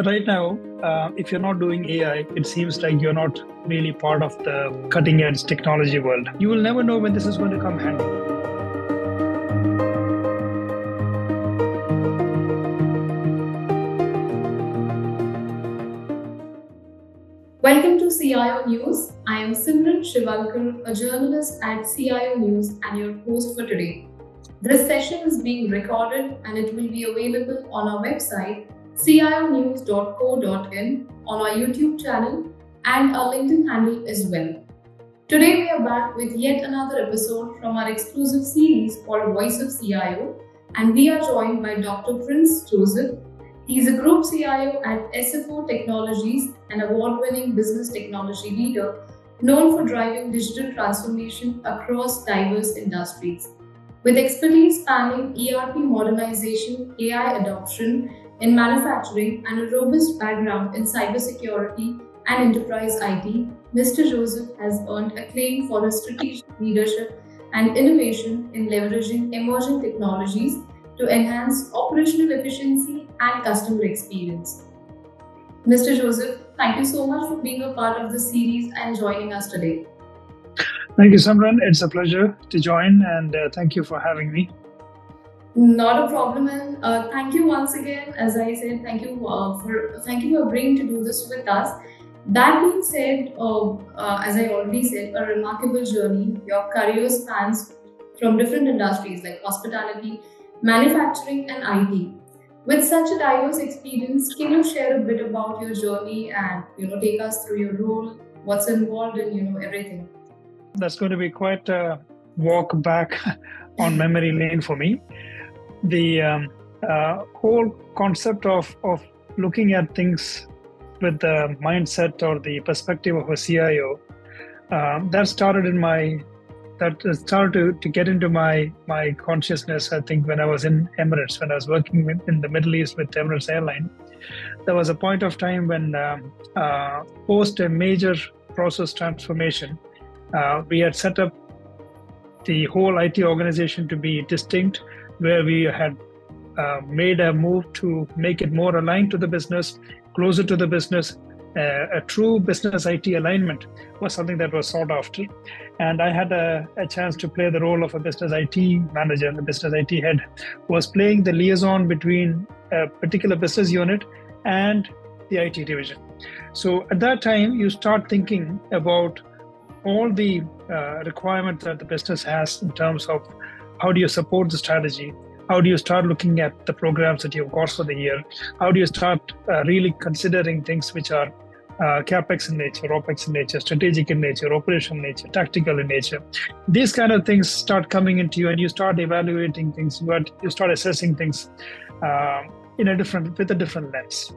right now, uh, if you're not doing AI, it seems like you're not really part of the cutting edge technology world. You will never know when this is going to come handy. Welcome to CIO News. I am Simran Shiwalkar, a journalist at CIO News and your host for today. This session is being recorded and it will be available on our website cionews.co.in on our YouTube channel and our LinkedIn handle as well. Today we are back with yet another episode from our exclusive series called Voice of CIO and we are joined by Dr. Prince Joseph. He is a group CIO at SFO Technologies, an award-winning business technology leader known for driving digital transformation across diverse industries. With expertise spanning ERP modernization, AI adoption, in manufacturing and a robust background in cybersecurity and enterprise IT, Mr. Joseph has earned acclaim for his strategic leadership and innovation in leveraging emerging technologies to enhance operational efficiency and customer experience. Mr. Joseph, thank you so much for being a part of the series and joining us today. Thank you, Simran. It's a pleasure to join, and uh, thank you for having me. Not a problem, and uh, thank you once again. As I said, thank you uh, for thank you for agreeing to do this with us. That being said, uh, uh, as I already said, a remarkable journey. Your career spans from different industries like hospitality, manufacturing, and IT. With such a diverse experience, can you share a bit about your journey and you know take us through your role, what's involved in you know everything? That's going to be quite a walk back on memory lane for me the um, uh, whole concept of, of looking at things with the mindset or the perspective of a CIO, um, that started in my that started to, to get into my my consciousness. I think when I was in Emirates, when I was working in the Middle East with Emirates Airline, there was a point of time when um, uh, post a major process transformation, uh, we had set up the whole IT organization to be distinct where we had uh, made a move to make it more aligned to the business, closer to the business. Uh, a true business IT alignment was something that was sought after. And I had a, a, chance to play the role of a business IT manager, and the business IT head, was playing the liaison between a particular business unit and the IT division. So at that time, you start thinking about all the uh, requirements that the business has in terms of how do you support the strategy? How do you start looking at the programs that you've got for the year? How do you start uh, really considering things which are uh, capex in nature, opex in nature, strategic in nature, operational nature, tactical in nature. These kind of things start coming into you, and you start evaluating things. But you start assessing things uh, in a different with a different lens.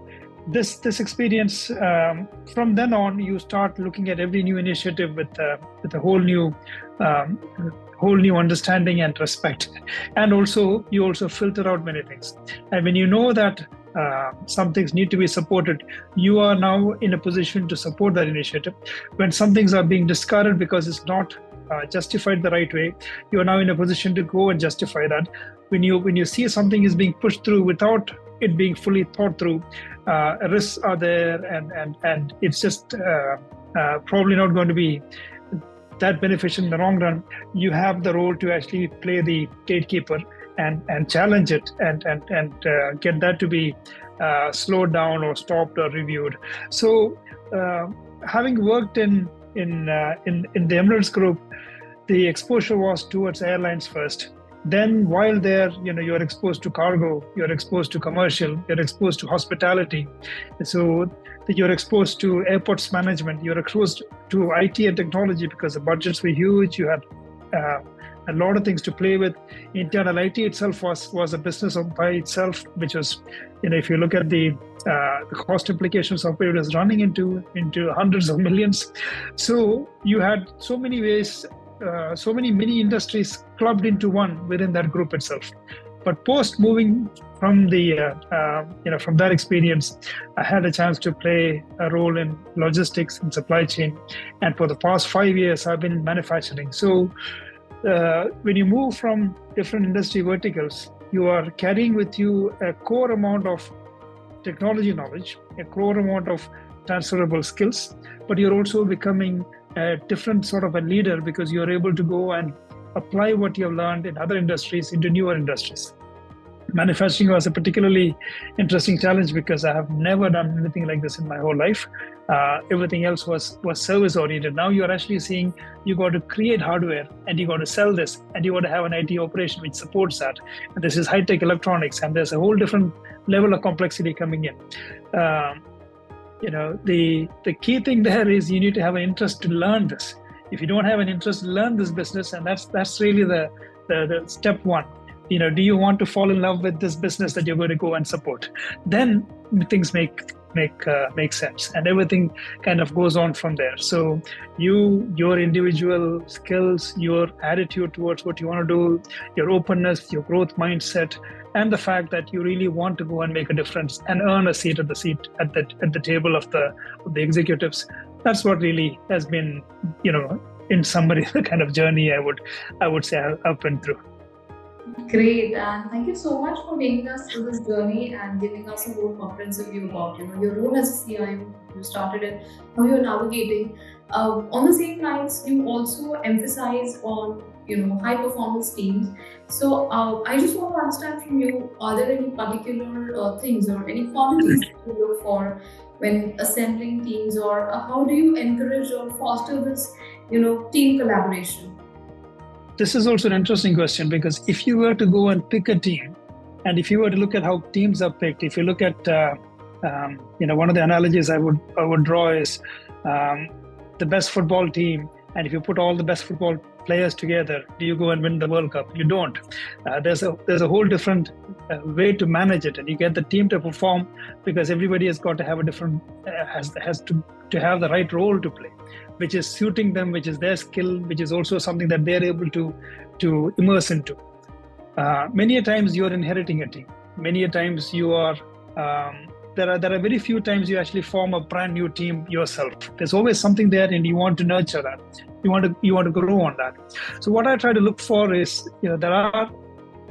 This this experience um, from then on, you start looking at every new initiative with uh, with a whole new um, whole new understanding and respect. And also you also filter out many things. And when you know that uh, some things need to be supported you are now in a position to support that initiative. When some things are being discarded because it's not uh, justified the right way you are now in a position to go and justify that. When you when you see something is being pushed through without it being fully thought through uh, risks are there and and and it's just uh, uh, probably not going to be that beneficial in the long run, you have the role to actually play the gatekeeper and, and challenge it and, and, and uh, get that to be slowed down or stopped or reviewed. So, having worked in, in, in, in the Emirates Group, the exposure was towards airlines first then while there you know you're exposed to cargo you're exposed to commercial you're exposed to hospitality. So you're exposed to airports management you're exposed to it and technology because the budgets were huge you had uh, a lot of things to play with. Internal it itself was was a business by itself which was you know if you look at the uh, the cost implications of it, it was running into into hundreds of millions. So you had so many ways uh, so many mini industries clubbed into one within that group itself. But post moving from the uh, uh, you know from that experience, I had a chance to play a role in logistics and supply chain, and for the past five years I've been in manufacturing. So uh, when you move from different industry verticals, you are carrying with you a core amount of technology knowledge, a core amount of transferable skills, but you're also becoming a different sort of a leader because you're able to go and apply what you have learned in other industries into newer industries. Manufacturing was a particularly interesting challenge because I have never done anything like this in my whole life. Uh, everything else was was service oriented. Now you're actually seeing you got to create hardware and you got to sell this and you got to have an IT operation which supports that. And this is high tech electronics and there's a whole different level of complexity coming in. Um, you know the the key thing there is you need to have an interest to learn this. If you don't have an interest learn this business and that's that's really the, the the, step one you know do you want to fall in love with this business that you're going to go and support? Then things make make uh, make sense. And everything kind of goes on from there. So you your individual skills your attitude towards what you want to do your openness your growth mindset and the fact that you really want to go and make a difference and earn a seat at the seat at the at the table of the of the executives that's what really has been you know in summary the kind of journey i would i would say i've been through Great, and thank you so much for taking us through this journey and giving us a more comprehensive view about you know your role as a CIO, you started it, how you're navigating. Uh, on the same lines, you also emphasize on you know high performance teams. So uh, i just want to understand from you are there any particular uh, things or any qualities you look for when assembling teams or uh, how do you encourage or foster this you know team collaboration this is also an interesting question because if you were to go and pick a team and if you were to look at how teams are picked if you look at uh, um, you know one of the analogies i would i would draw is um, the best football team and if you put all the best football players together, do you go and win the World Cup? You don't. Uh, there's a there's a whole different uh, way to manage it, and you get the team to perform because everybody has got to have a different uh, has has to to have the right role to play, which is suiting them, which is their skill, which is also something that they're able to to immerse into. Uh, many a times you are inheriting a team. Many a times you are um, there are there are very few times you actually form a brand new team yourself there's always something there and you want to nurture that you want to you want to grow on that so what i try to look for is you know there are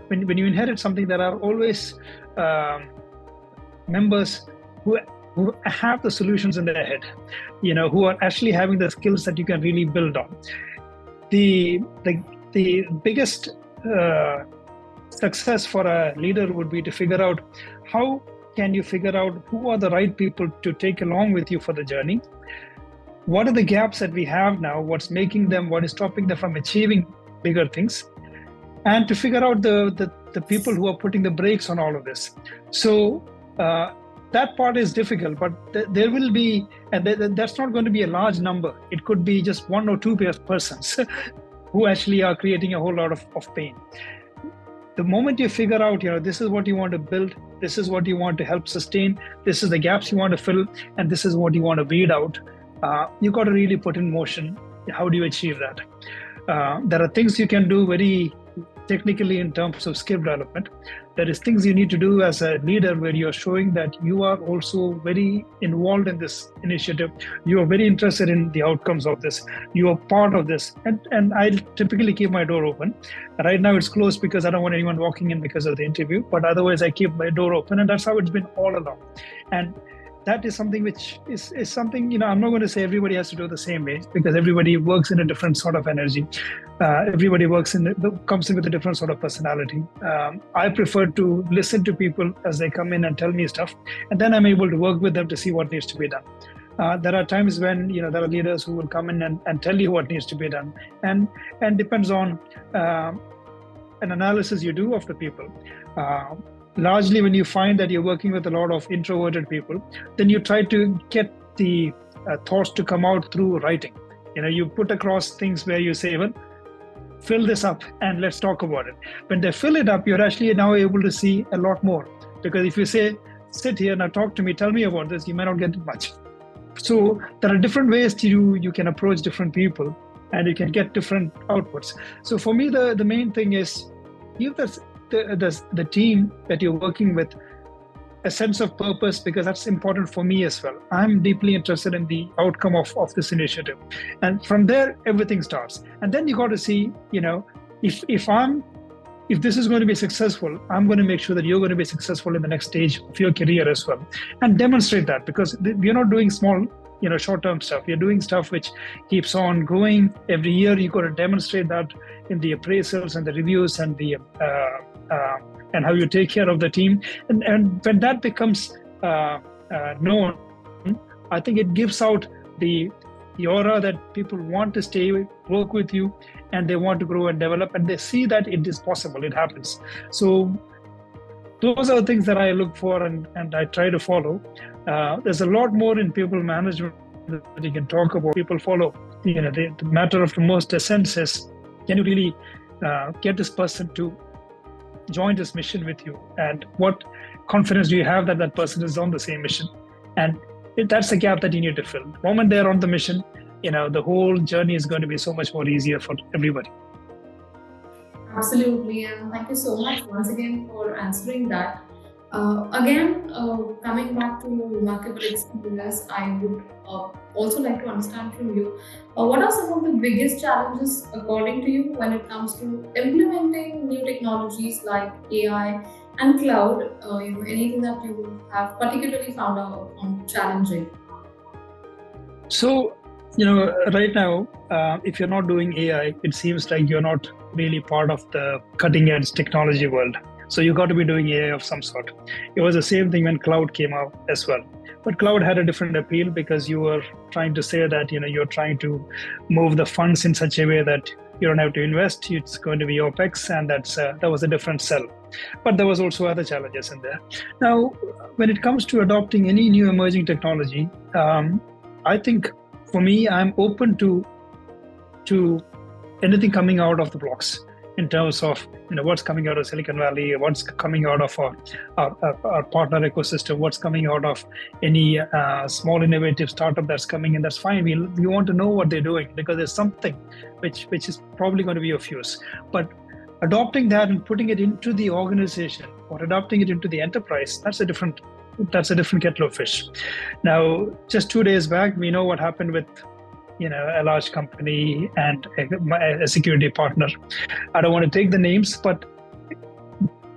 when, when you inherit something there are always um, members who who have the solutions in their head you know who are actually having the skills that you can really build on the the, the biggest uh, success for a leader would be to figure out how can you figure out who are the right people to take along with you for the journey? What are the gaps that we have now? What's making them, what is stopping them from achieving bigger things? And to figure out the, the, the people who are putting the brakes on all of this. So uh, that part is difficult, but th- there will be, and th- that's not going to be a large number. It could be just one or two persons who actually are creating a whole lot of, of pain. The moment you figure out you know this is what you want to build this is what you want to help sustain this is the gaps you want to fill and this is what you want to weed out uh, you got to really put in motion. How do you achieve that? Uh, there are things you can do very technically in terms of skill development. There is things you need to do as a leader where you're showing that you are also very involved in this initiative. You are very interested in the outcomes of this. You are part of this. And and i typically keep my door open. Right now it's closed because i don't want anyone walking in because of the interview but otherwise i keep my door open and that's how it's been all along. And that is something which is, is something you know i'm not going to say everybody has to do the same way because everybody works in a different sort of energy uh, everybody works in comes in with a different sort of personality. Um, i prefer to listen to people as they come in and tell me stuff and then i'm able to work with them to see what needs to be done. Uh, there are times when you know there are leaders who will come in and, and tell you what needs to be done. And and depends on uh, an analysis you do of the people. Uh, largely when you find that you're working with a lot of introverted people then you try to get the uh, thoughts to come out through writing. You know you put across things where you say well fill this up and let's talk about it. When they fill it up you're actually now able to see a lot more. Because if you say sit here now talk to me tell me about this you may not get much. So there are different ways to you you can approach different people and you can get different outputs. So for me the the main thing is give this the, the, the team that you're working with a sense of purpose because that's important for me as well. I'm deeply interested in the outcome of, of this initiative. And from there, everything starts. And then you got to see, you know, if, if I'm if this is going to be successful, I'm going to make sure that you're going to be successful in the next stage of your career as well, and demonstrate that because we're not doing small, you know, short-term stuff. You're doing stuff which keeps on going every year. You got to demonstrate that in the appraisals and the reviews and the uh, uh, and how you take care of the team. And and when that becomes uh, uh known, I think it gives out the the aura that people want to stay work with you and they want to grow and develop and they see that it is possible it happens. So those are the things that i look for and, and i try to follow. Uh, there's a lot more in people management that you can talk about people follow. You know the, the matter of the most essence is can you really uh, get this person to join this mission with you? And what confidence do you have that that person is on the same mission? And that's the gap that you need to fill. The moment they're on the mission you know the whole journey is going to be so much more easier for everybody. Absolutely. And thank you so much once again for answering that uh, again, uh, coming back to remarkable experience, I would uh, also like to understand from you uh, what are some of the biggest challenges, according to you, when it comes to implementing new technologies like AI and cloud? Uh, you know, anything that you have particularly found out challenging? So, you know, right now, uh, if you're not doing AI, it seems like you're not really part of the cutting edge technology world so you got to be doing AI of some sort. It was the same thing when cloud came out as well. But cloud had a different appeal because you were trying to say that you know you're trying to move the funds in such a way that you don't have to invest. It's going to be opex, and that's uh, that was a different sell. But there was also other challenges in there. Now, when it comes to adopting any new emerging technology, um, I think for me, I'm open to to anything coming out of the blocks in terms of you know what's coming out of Silicon Valley, what's coming out of our, our, our partner ecosystem, what's coming out of any uh, small innovative startup that's coming in. That's fine. We, we want to know what they're doing because there's something which which is probably going to be of use. But adopting that and putting it into the organization or adopting it into the enterprise, that's a different that's a different kettle of fish. Now, just two days back, we know what happened with you know a large company and a, a security partner. I don't want to take the names but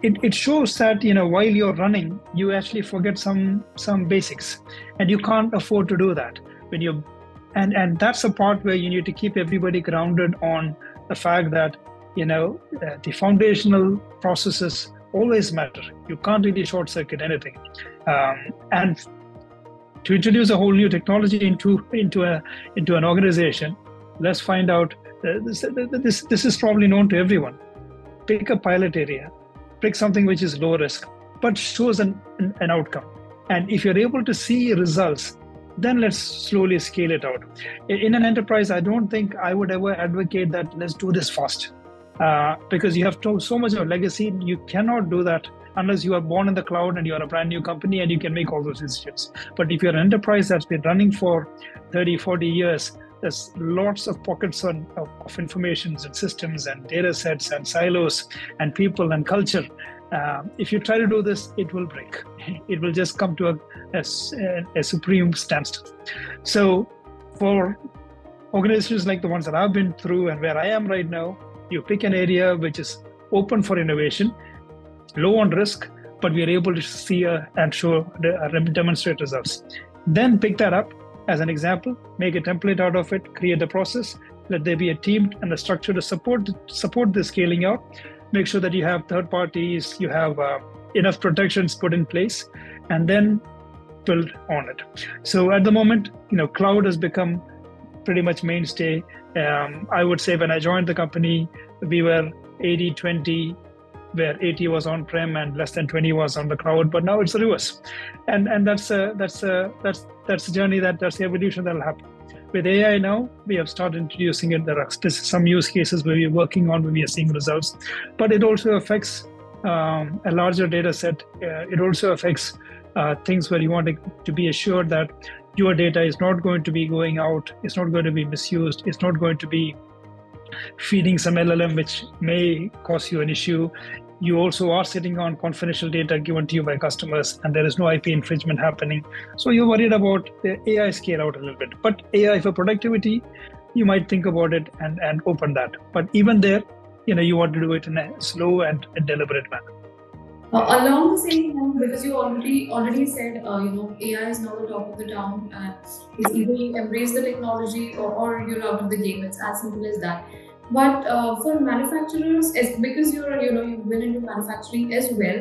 it, it shows that you know while you're running you actually forget some some basics and you can't afford to do that. When you and and that's a part where you need to keep everybody grounded on the fact that you know uh, the foundational processes always matter. You can't really short circuit anything. Um, and to introduce a whole new technology into into a into an organization let's find out uh, this, this this is probably known to everyone. Pick a pilot area pick something which is low risk but shows an, an, outcome. And if you're able to see results then let's slowly scale it out. In an enterprise i don't think i would ever advocate that let's do this fast. Uh, because you have to, so much of legacy you cannot do that unless you are born in the cloud and you are a brand new company and you can make all those decisions. But if you're an enterprise that's been running for 30, 40 years, there's lots of pockets on, of, of informations and systems and data sets and silos and people and culture. Uh, if you try to do this, it will break. It will just come to a, a, a supreme standstill. So, for organizations like the ones that I've been through and where I am right now, you pick an area which is open for innovation low on risk, but we are able to see a, and show demonstrate results. Then pick that up as an example, make a template out of it, create the process, let there be a team and a structure to support support the scaling out. Make sure that you have third parties, you have uh, enough protections put in place, and then build on it. So at the moment, you know, cloud has become pretty much mainstay. Um, I would say when I joined the company, we were 80 20 where 80 was on prem and less than 20 was on the cloud but now it's the reverse. And and that's a that's a that's that's a journey that that's the evolution that'll happen. With ai now we have started introducing it. There are some use cases where we're working on where we are seeing results. But it also affects um, a larger data set. Uh, it also affects uh, things where you want to, to be assured that your data is not going to be going out it's not going to be misused it's not going to be feeding some LLM, which may cause you an issue. You also are sitting on confidential data given to you by customers, and there is no IP infringement happening. So you're worried about the AI scale out a little bit. But AI for productivity, you might think about it and, and open that. But even there, you know you want to do it in a slow and, and deliberate manner. Uh, along the same line, because you already already said, uh, you know, AI is now the top of the town, and it's either you embrace the technology or, or you're out of the game. It's as simple as that. But uh, for manufacturers, as because you're you know you've been into manufacturing as well,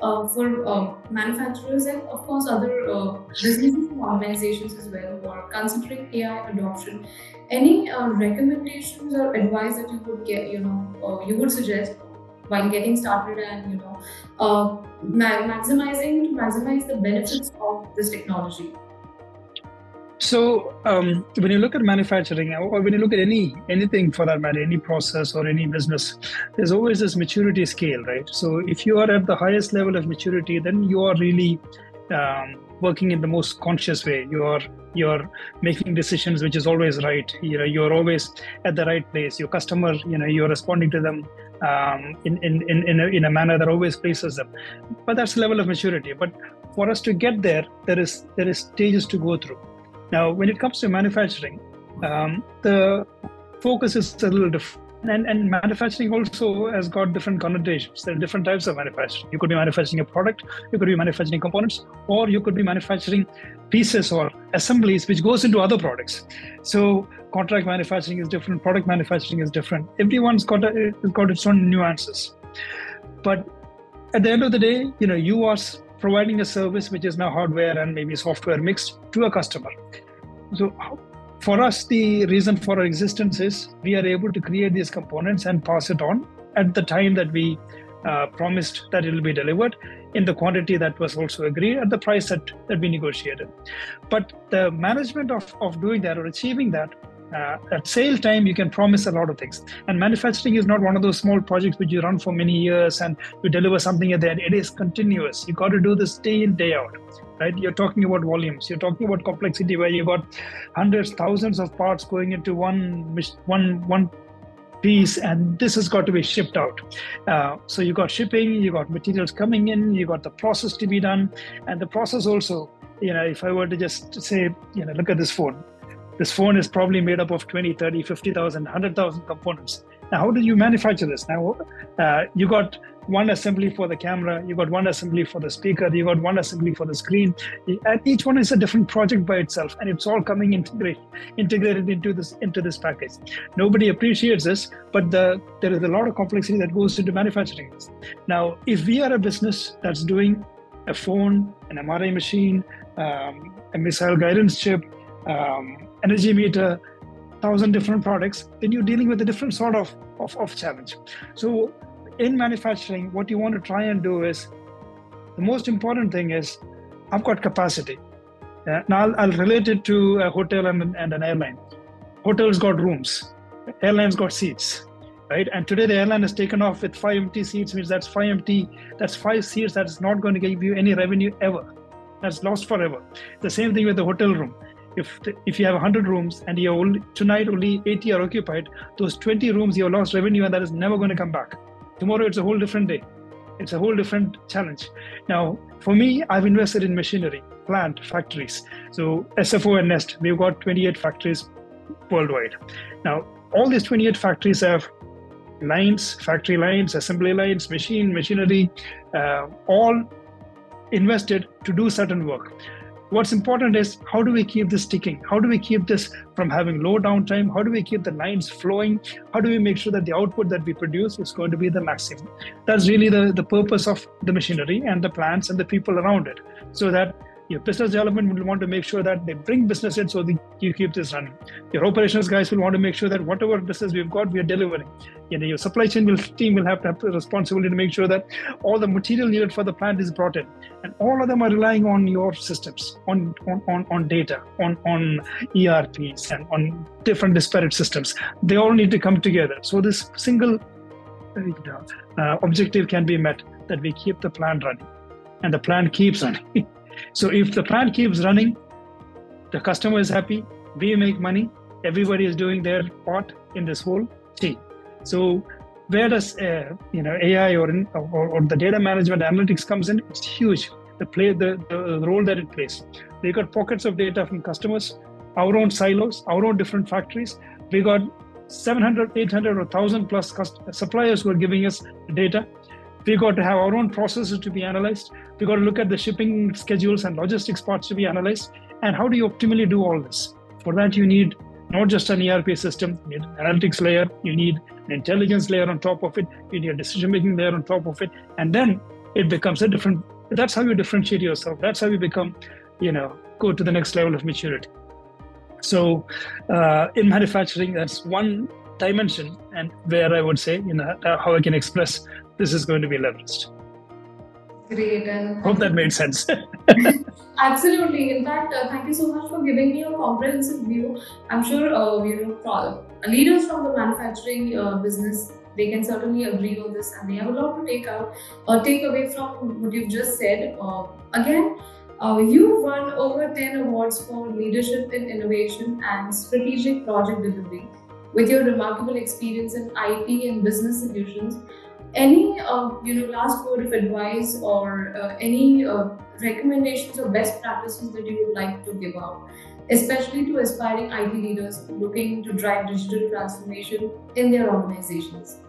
uh, for uh, manufacturers and of course other uh, businesses and organizations as well who are considering AI adoption, any recommendations or advice that you would get, you know, you would suggest while getting started and you know uh, ma- maximizing to maximize the benefits of this technology so um, when you look at manufacturing or when you look at any anything for that matter any process or any business there's always this maturity scale right? So if you are at the highest level of maturity then you are really um, working in the most conscious way. You are you're making decisions which is always right. You know you're always at the right place. Your customer you know you're responding to them um, in, in, in, in, a, in a manner that always pleases them. But that's the level of maturity. But for us to get there there is there is stages to go through now when it comes to manufacturing um, the focus is a little different and, and manufacturing also has got different connotations. There are different types of manufacturing. You could be manufacturing a product, you could be manufacturing components, or you could be manufacturing pieces or assemblies which goes into other products. So contract manufacturing is different, product manufacturing is different. Everyone's got a, got its own nuances. But at the end of the day, you know, you are providing a service which is now hardware and maybe software mixed to a customer. So for us, the reason for our existence is we are able to create these components and pass it on at the time that we uh, promised that it will be delivered in the quantity that was also agreed at the price that, that we negotiated. But the management of, of doing that or achieving that uh, at sale time you can promise a lot of things. And manufacturing is not one of those small projects which you run for many years and you deliver something at the end. It is continuous. You got to do this day in day out right? You're talking about volumes. You're talking about complexity where you got hundreds thousands of parts going into one one one piece and this has got to be shipped out. Uh, so you got shipping you got materials coming in you got the process to be done. And the process also you know if i were to just say you know look at this phone this phone is probably made up of 20 30 50000 100000 components now how do you manufacture this now uh, you got one assembly for the camera, you got one assembly for the speaker, you got one assembly for the screen. And each one is a different project by itself, and it's all coming integrated integrated into this into this package. Nobody appreciates this, but the, there is a lot of complexity that goes into manufacturing this. Now, if we are a business that's doing a phone, an MRI machine, um, a missile guidance chip, um, energy meter, thousand different products, then you're dealing with a different sort of, of, of challenge. So in manufacturing, what you want to try and do is the most important thing is I've got capacity. Uh, now I'll, I'll, relate it to a hotel and, and an airline. Hotels got rooms, airlines got seats, right? And today the airline has taken off with five empty seats, means that's five empty, that's five seats that's not going to give you any revenue ever. That's lost forever. The same thing with the hotel room. If, if you have 100 rooms and you're only, tonight only 80 are occupied, those 20 rooms you have lost revenue and that is never going to come back. Tomorrow it's a whole different day. It's a whole different challenge. Now, for me, I've invested in machinery, plant, factories. So SFO and Nest, we've got 28 factories worldwide. Now, all these 28 factories have lines, factory lines, assembly lines, machine, machinery, uh, all invested to do certain work what's important is how do we keep this ticking? How do we keep this from having low downtime? How do we keep the lines flowing? How do we make sure that the output that we produce is going to be the maximum? That's really the, the purpose of the machinery and the plants and the people around it. So that your business development will want to make sure that they bring business in so that you keep this running. Your operations guys will want to make sure that whatever business we've got, we are delivering. You know, your supply chain will, team will have to have the responsibility to make sure that all the material needed for the plant is brought in. And all of them are relying on your systems, on on, on, on data, on, on ERPs and on different disparate systems. They all need to come together. So this single uh, objective can be met that we keep the plant running. And the plant keeps running. So if the plant keeps running, the customer is happy, we make money, everybody is doing their part in this whole chain. So where does uh, you know AI or, in, or, or the data management analytics comes in? It's huge. The play the, the role that it plays. They got pockets of data from customers, our own silos, our own different factories. We got 700, 800, or 1,000 plus suppliers who are giving us data. We got to have our own processes to be analyzed. We got to look at the shipping schedules and logistics parts to be analyzed. And how do you optimally do all this? For that, you need not just an ERP system, you need an analytics layer, you need an intelligence layer on top of it, you need a decision making layer on top of it. And then it becomes a different, that's how you differentiate yourself. That's how you become, you know, go to the next level of maturity. So uh, in manufacturing, that's one dimension and where I would say, you know, how I can express this is going to be leveraged. Great. And hope that made sense. Absolutely. In fact, uh, thank you so much for giving me a comprehensive view. I'm sure uh, you know leaders from the manufacturing uh, business they can certainly agree on this, and they have a lot to take out or take away from what you've just said. Uh, again. Uh, you won over 10 awards for leadership in innovation and strategic project delivery with your remarkable experience in IT and business solutions any uh, you know last word of advice or uh, any uh, recommendations or best practices that you would like to give out especially to aspiring IT leaders looking to drive digital transformation in their organizations?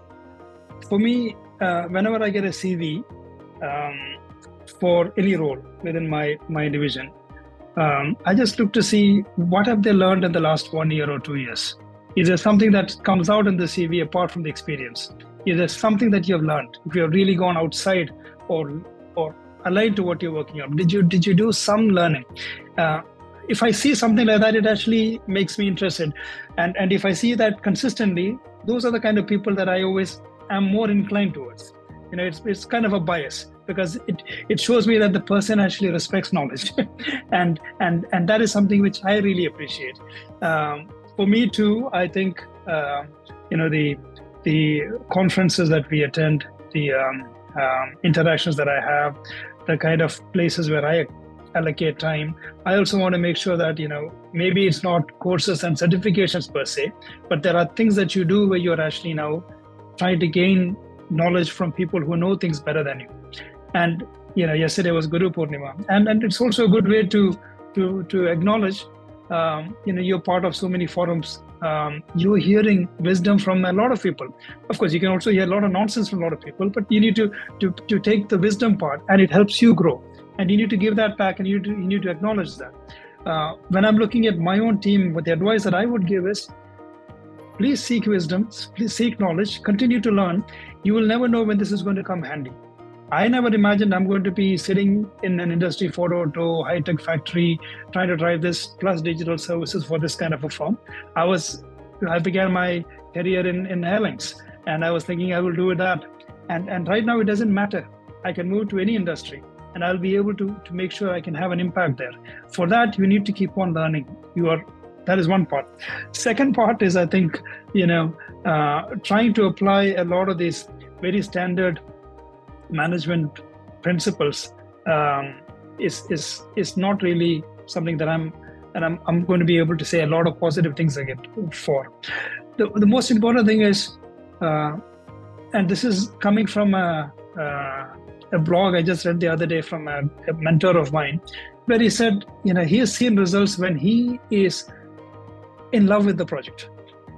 For me uh, whenever i get a cv um, for any role within my my division um, i just look to see what have they learned in the last one year or two years is there something that comes out in the cv apart from the experience? Is there something that you have learned? If you have really gone outside or or aligned to what you're working on did you did you do some learning? Uh, if i see something like that it actually makes me interested. And and if i see that consistently those are the kind of people that i always am more inclined towards. You know it's, it's kind of a bias because it, it shows me that the person actually respects knowledge. And and and that is something which i really appreciate. Um, for me too i think uh, you know the the conferences that we attend, the um, um, interactions that I have, the kind of places where I allocate time. I also want to make sure that, you know, maybe it's not courses and certifications per se, but there are things that you do where you're actually now trying to gain knowledge from people who know things better than you. And, you know, yesterday was Guru Purnima. And, and it's also a good way to, to, to acknowledge, um, you know, you're part of so many forums um, you're hearing wisdom from a lot of people. Of course, you can also hear a lot of nonsense from a lot of people, but you need to to, to take the wisdom part, and it helps you grow. And you need to give that back, and you to, you need to acknowledge that. Uh, when I'm looking at my own team, what the advice that I would give is, please seek wisdom, please seek knowledge, continue to learn. You will never know when this is going to come handy. I never imagined I'm going to be sitting in an industry 4.0 high tech factory trying to drive this plus digital services for this kind of a firm. I was, I began my career in, in airlines and I was thinking I will do that. And, and right now it doesn't matter. I can move to any industry and I'll be able to, to make sure I can have an impact there. For that, you need to keep on learning. You are that is one part. Second part is I think you know uh, trying to apply a lot of these very standard management principles um, is is is not really something that I'm and I'm, I'm going to be able to say a lot of positive things again for. The, the most important thing is, uh, and this is coming from a, uh, a blog I just read the other day from a, a mentor of mine, where he said, you know, he has seen results when he is in love with the project.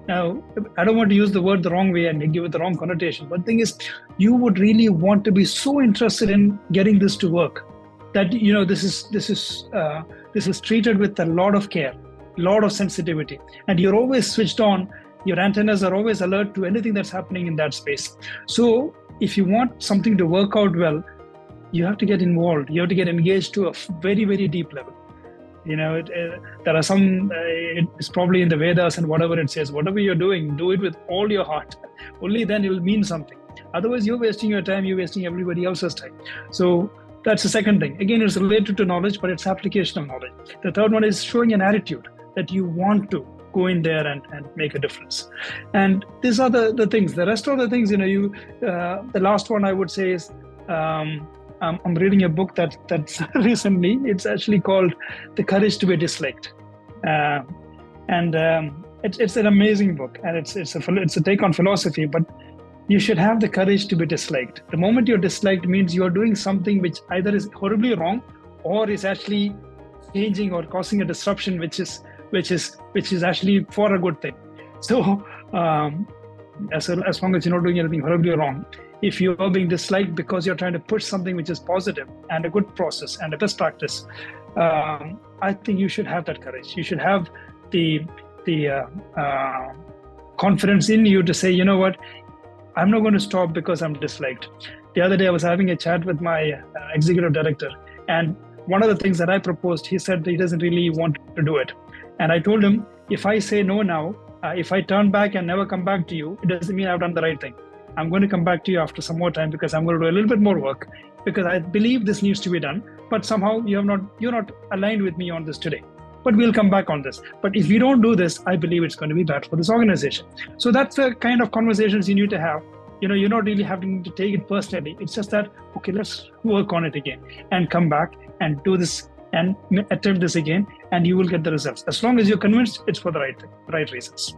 Now, I don't want to use the word the wrong way and give it the wrong connotation, but the thing is, you would really want to be so interested in getting this to work that you know this is this is uh, this is treated with a lot of care, a lot of sensitivity, and you're always switched on. Your antennas are always alert to anything that's happening in that space. So, if you want something to work out well, you have to get involved. You have to get engaged to a very very deep level you know it, it, there are some uh, it's probably in the vedas and whatever it says whatever you're doing do it with all your heart. Only then it will mean something. Otherwise you're wasting your time you're wasting everybody else's time. So that's the second thing. Again it's related to knowledge but it's application of knowledge. The third one is showing an attitude that you want to go in there and, and make a difference. And these are the, the things. The rest of the things you know you uh, the last one i would say is um, um, I'm reading a book that that's recently. It's actually called "The Courage to Be Disliked," uh, and um, it's it's an amazing book, and it's it's a it's a take on philosophy. But you should have the courage to be disliked. The moment you're disliked means you're doing something which either is horribly wrong, or is actually changing or causing a disruption, which is which is which is actually for a good thing. So um, as, as long as you're not doing anything horribly wrong, if you are being disliked because you're trying to push something which is positive and a good process and a best practice, um, I think you should have that courage. You should have the the uh, uh, confidence in you to say, you know what, I'm not going to stop because I'm disliked. The other day, I was having a chat with my uh, executive director, and one of the things that I proposed, he said he doesn't really want to do it. And I told him, if I say no now, uh, if I turn back and never come back to you, it doesn't mean I've done the right thing. I'm going to come back to you after some more time because I'm going to do a little bit more work because I believe this needs to be done. But somehow you have not you're not aligned with me on this today. But we'll come back on this. But if we don't do this, I believe it's going to be bad for this organization. So that's the kind of conversations you need to have. You know, you're not really having to take it personally. It's just that okay, let's work on it again and come back and do this and attempt this again, and you will get the results. As long as you're convinced it's for the right right reasons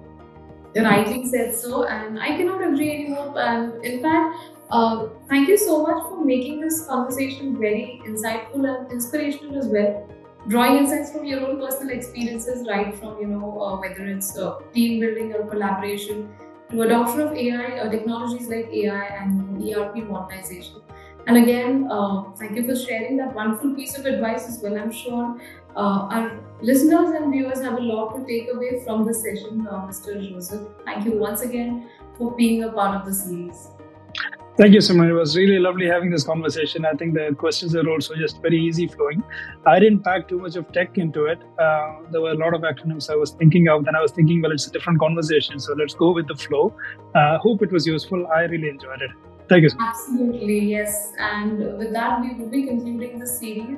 rightly said so, and I cannot agree anymore. And in fact, uh, thank you so much for making this conversation very insightful and inspirational as well. Drawing insights from your own personal experiences, right from you know uh, whether it's uh, team building or collaboration, to adoption of AI or technologies like AI and ERP modernization. And again, uh, thank you for sharing that wonderful piece of advice as well. I'm sure uh, our listeners and viewers have a lot to take away from this session, uh, Mr. Joseph. Thank you once again for being a part of the series. Thank you, Simran. It was really lovely having this conversation. I think the questions are also just very easy flowing. I didn't pack too much of tech into it. Uh, there were a lot of acronyms I was thinking of. Then I was thinking, well, it's a different conversation, so let's go with the flow. Uh, hope it was useful. I really enjoyed it. Thank you. Absolutely, yes. And with that, we will be concluding the series.